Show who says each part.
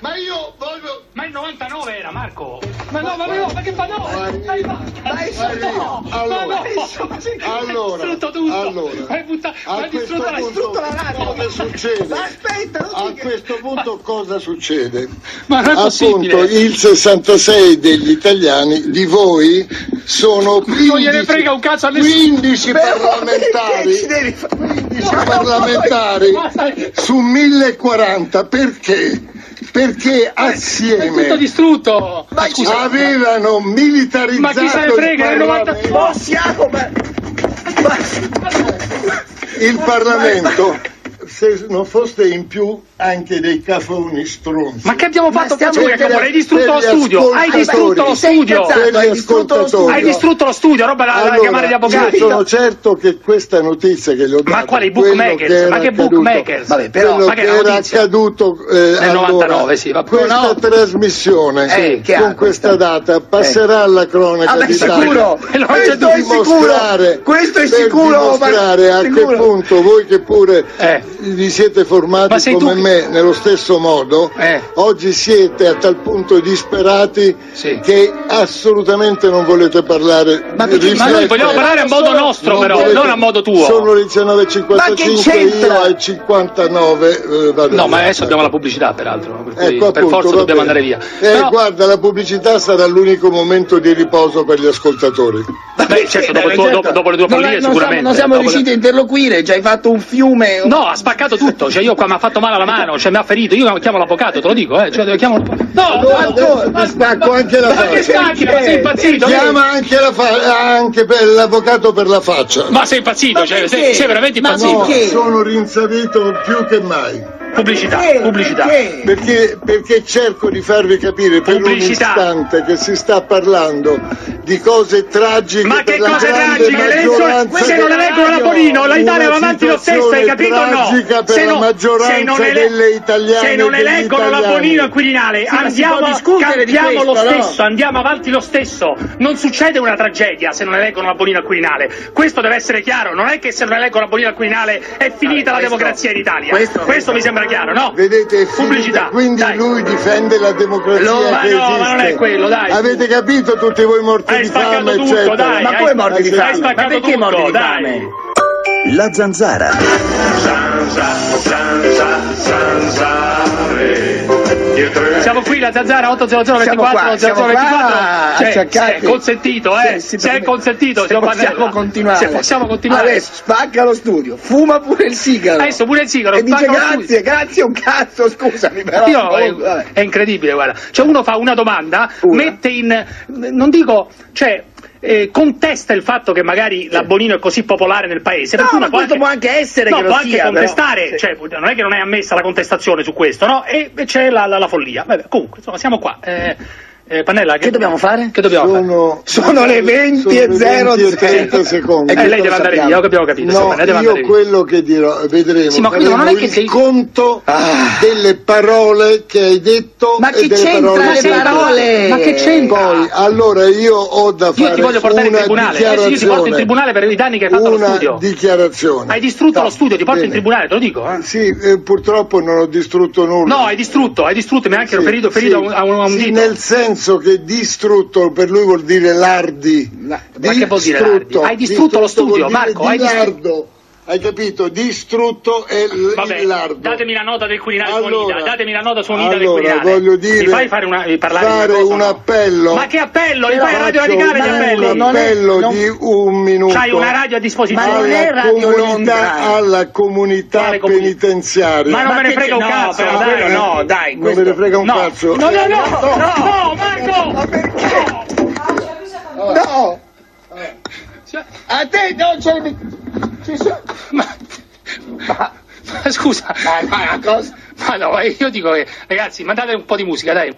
Speaker 1: Ma io voglio...
Speaker 2: Ma il 99 era, Marco. Ma no, ma no, ma che fa no? Dai, va.
Speaker 1: Dai,
Speaker 2: no,
Speaker 1: allora,
Speaker 2: ma no,
Speaker 1: allora,
Speaker 2: hai distrutto tutto.
Speaker 1: allora,
Speaker 2: hai buttato, hai distrutto, hai distrutto
Speaker 1: punto
Speaker 2: la radio.
Speaker 1: cosa succede?
Speaker 3: Ma aspetta, non
Speaker 1: A
Speaker 3: dica-
Speaker 1: questo punto cosa succede?
Speaker 2: Ma non è possibile.
Speaker 1: Appunto, il 66 degli italiani, di voi, sono 15,
Speaker 2: Non gliene frega un cazzo a nessuno.
Speaker 1: 15
Speaker 3: Però perché
Speaker 1: parlamentari,
Speaker 3: ci devi fare?
Speaker 1: 15 parlamentari su 1040, perché? Perché
Speaker 2: È tutto
Speaker 1: assieme
Speaker 2: distrutto. Ma scusa,
Speaker 1: avevano militarizzato
Speaker 2: ma chi se ne
Speaker 1: il
Speaker 2: frega nel 90
Speaker 1: Parlamento.
Speaker 3: Possiamo, ma... ma...
Speaker 1: il Parlamento, se non foste in più anche dei cafoni stronzi.
Speaker 2: Ma che abbiamo fatto?
Speaker 1: per-
Speaker 2: Capone? Hai distrutto
Speaker 1: per
Speaker 2: lo
Speaker 1: gli
Speaker 2: studio. Hai distrutto lo studio.
Speaker 1: per gli
Speaker 3: hai distrutto lo
Speaker 1: ascoltatori.
Speaker 2: Hai distrutto lo studio, roba da, da
Speaker 1: Allora,
Speaker 2: chiamare gli avvocati.
Speaker 1: io sono certo che questa notizia che le ho dato,
Speaker 2: Ma quali
Speaker 1: quello
Speaker 2: bookmakers? Ma che bookmakers?
Speaker 3: Vabbè, però-
Speaker 1: quello
Speaker 2: ma che
Speaker 1: era accaduto eh,
Speaker 2: Nel
Speaker 1: allora,
Speaker 2: 99, sì, va
Speaker 1: questa
Speaker 3: No.
Speaker 1: trasmissione
Speaker 3: Sì, chiaro,
Speaker 1: con questa data passerà alla cronaca
Speaker 3: Vabbè,
Speaker 1: d'Italia
Speaker 3: sicuro, questo è sicuro,
Speaker 1: dimostrare-
Speaker 3: questo è
Speaker 1: per
Speaker 3: sicuro, ma-
Speaker 1: dimostrare a che punto voi che pure
Speaker 2: Eh.
Speaker 1: vi siete
Speaker 2: Ma
Speaker 1: formati come
Speaker 2: tu-
Speaker 1: me nello stesso modo
Speaker 2: Eh.
Speaker 1: oggi siete a tal punto disperati
Speaker 2: Sì.
Speaker 1: che assolutamente non volete parlare
Speaker 3: Ma perché-
Speaker 2: Ma noi vogliamo parlare a modo nostro,
Speaker 1: Non
Speaker 2: però,
Speaker 1: volete-
Speaker 2: non a modo tuo.
Speaker 1: sono le
Speaker 3: Ma che
Speaker 1: 19.55
Speaker 3: c'entra?
Speaker 1: io ai 59 eh, vado
Speaker 2: No, ma adesso abbiamo la pubblicità, peraltro. Per, cui
Speaker 1: Ecco,
Speaker 2: per
Speaker 1: appunto,
Speaker 2: forza
Speaker 1: va
Speaker 2: dobbiamo
Speaker 1: bene.
Speaker 2: andare via.
Speaker 1: Eh,
Speaker 2: Però-
Speaker 1: guarda, la pubblicità sarà l'unico momento di riposo per gli ascoltatori.
Speaker 2: Beh, certo, dopo, tuo- dopo- dopo le tue
Speaker 3: Non-
Speaker 2: follie
Speaker 3: non
Speaker 2: sicuramente.
Speaker 3: Siamo, non siamo
Speaker 2: Dopo le-
Speaker 3: riusciti a interloquire, già hai fatto un fiume.
Speaker 2: No, ha spaccato tutto, cioè io qua mi ha fatto male alla mano, cioè mi ha ferito, io chiamo l'avvocato, te lo dico, eh, cioè chiamo... No,
Speaker 1: Allora,
Speaker 2: no,
Speaker 1: ti spacco anche la
Speaker 2: ma che
Speaker 1: faccia.
Speaker 2: spacchi, ma sei impazzito?
Speaker 1: Chiama anche, la fa- anche per l'avvocato per la faccia.
Speaker 2: Ma sei impazzito,
Speaker 3: Ma
Speaker 2: cioè, sei, sei veramente
Speaker 3: Ma
Speaker 2: impazzito.
Speaker 1: No,
Speaker 3: perché?
Speaker 1: sono rinsavito più che mai.
Speaker 2: Pubblicità,
Speaker 3: Perché?
Speaker 2: pubblicità.
Speaker 3: Perché?
Speaker 1: Perché, cerco di farvi capire per un
Speaker 2: Pubblicità.
Speaker 1: istante che si sta parlando di cose tragiche
Speaker 2: Ma che
Speaker 1: la
Speaker 2: cose tragiche? Le
Speaker 1: maggioranza
Speaker 2: se non eleggono. Napolino, l'Italia va avanti lo stesso, hai capito o no? Se
Speaker 1: la
Speaker 2: no-
Speaker 1: maggioranza
Speaker 2: se non ele-
Speaker 1: delle italiane
Speaker 2: Se non
Speaker 1: e
Speaker 2: eleggono. Napolino e Quirinale,
Speaker 3: si
Speaker 2: andiamo,
Speaker 3: può discutere di
Speaker 2: cambiamo lo
Speaker 3: questo, no?
Speaker 2: stesso, andiamo avanti lo stesso. Non succede una tragedia se non eleggono Napolino e Quirinale. Questo deve essere chiaro, non è che se non eleggono Napolino e Quirinale è finita la
Speaker 3: questo-
Speaker 2: democrazia in Italia.
Speaker 3: questo-
Speaker 2: mi sembra chiaro, no?
Speaker 1: Vedete,
Speaker 2: Pubblicità.
Speaker 1: quindi
Speaker 2: dai.
Speaker 1: lui difende la democrazia
Speaker 2: Lo- ma
Speaker 1: che
Speaker 2: no, ma
Speaker 1: esiste.
Speaker 2: non è quello, dai.
Speaker 1: Avete capito tutti voi morti
Speaker 2: Hai
Speaker 1: di fame,
Speaker 2: tutto,
Speaker 1: eccetera?
Speaker 2: dai.
Speaker 3: Ma come morti di
Speaker 1: hai
Speaker 3: fame? Ma perché
Speaker 2: tutto,
Speaker 3: morti di
Speaker 2: dai.
Speaker 3: fame?
Speaker 4: La zanzara.
Speaker 2: Siamo qui, la Zazzara 800
Speaker 3: Siamo
Speaker 2: 24
Speaker 3: qua, siamo
Speaker 2: 0024.
Speaker 3: qua,
Speaker 2: Cioè,
Speaker 3: acciaccati.
Speaker 2: se è consentito, eh.
Speaker 3: Sì,
Speaker 2: se è consentito,
Speaker 3: se possiamo continuare.
Speaker 2: Se possiamo continuare.
Speaker 3: Adesso spacca lo studio, fuma pure il sigaro.
Speaker 2: Adesso pure il sigaro,
Speaker 3: E dice grazie, grazie un cazzo, scusami però.
Speaker 2: Io,
Speaker 3: Oh,
Speaker 2: è, è incredibile, guarda. Cioè uno fa una domanda,
Speaker 3: Una.
Speaker 2: mette in... non dico... cioè eh, contesta il fatto che magari la Bonino è così popolare nel paese.
Speaker 3: No, ma questo può anche essere
Speaker 2: no,
Speaker 3: che
Speaker 2: può anche
Speaker 3: sia, però.
Speaker 2: contestare,
Speaker 3: Sì.
Speaker 2: cioè, non è che non è ammessa la contestazione su questo, no? E e c'è la, la- la follia. Vabbè, comunque, insomma, siamo qua. Eh, eh, Pannella,
Speaker 3: Che dobbiamo fare?
Speaker 2: Che dobbiamo fare?
Speaker 1: Sono,
Speaker 3: Sono le 20 e
Speaker 1: sono le
Speaker 3: 0
Speaker 1: 20 e 30 secondi.
Speaker 3: E
Speaker 2: Eh, lei deve
Speaker 3: lo
Speaker 2: andare
Speaker 3: sappiamo.
Speaker 2: via, ho capito, ho capito.
Speaker 1: No,
Speaker 2: insomma,
Speaker 1: io
Speaker 2: via.
Speaker 1: quello che dirò, vedremo,
Speaker 2: Sì, ma quindi non è che
Speaker 1: il
Speaker 2: sei-
Speaker 1: conto
Speaker 3: Ah.
Speaker 1: delle parole che hai detto
Speaker 3: Ma
Speaker 1: e
Speaker 3: che
Speaker 1: delle
Speaker 3: c'entra
Speaker 1: parole che hai
Speaker 3: parole?
Speaker 2: Ma che c'entra?
Speaker 1: Poi, allora io ho da
Speaker 2: Io
Speaker 1: fare
Speaker 2: ti voglio portare in
Speaker 1: una
Speaker 2: tribunale. Adesso io ti porto in tribunale per i danni che hai fatto allo
Speaker 1: una
Speaker 2: studio.
Speaker 1: dichiarazione.
Speaker 2: Hai distrutto
Speaker 1: No,
Speaker 2: lo studio, ti porto in
Speaker 1: bene.
Speaker 2: tribunale, te lo dico. eh.
Speaker 1: Sì, eh, purtroppo non ho distrutto nulla.
Speaker 2: No, hai distrutto, hai distrutto, mi ha anche ferito, a un, a un- dito.
Speaker 1: nel senso che distrutto per lui vuol dire lardi.
Speaker 3: La-
Speaker 2: ma che vuol dire lardi? Hai distrutto lo
Speaker 1: Distrutto
Speaker 2: studio,
Speaker 1: vuol dire
Speaker 2: Marco, hai
Speaker 1: di
Speaker 2: distrutto-.
Speaker 1: Hai capito? Distrutto è l-
Speaker 2: Vabbè,
Speaker 1: il lardo.
Speaker 2: datemi la nota del Quirinale
Speaker 1: Allora,
Speaker 2: suonita, datemi la nota suonita del
Speaker 1: allora,
Speaker 2: Quirinale.
Speaker 1: voglio dire,
Speaker 2: Mi fai fare una, eh, parlare di
Speaker 1: fare
Speaker 2: cosa,
Speaker 1: un
Speaker 2: no?
Speaker 1: appello.
Speaker 2: Ma che appello? Li fai a Radio Radicale gli
Speaker 1: un
Speaker 2: appelli?
Speaker 3: non è-
Speaker 1: appello
Speaker 3: non-
Speaker 1: di un minuto.
Speaker 2: C'hai una radio a disposizione.
Speaker 3: Ma non è Radio
Speaker 1: comunità, alla comunità penitenziaria.
Speaker 2: Ma non me ne frega un cazzo, dai.
Speaker 3: no, dai,
Speaker 1: non me ne frega un cazzo.
Speaker 2: no, no, no, no, Marco!
Speaker 3: Ma perché? No! A te non c'è il... Ci sono...
Speaker 2: Ma,
Speaker 3: Ma...
Speaker 2: ma scusa,
Speaker 3: Ma, ma cosa?
Speaker 2: ma no, io dico che, ragazzi, mandate un po' di musica, dai.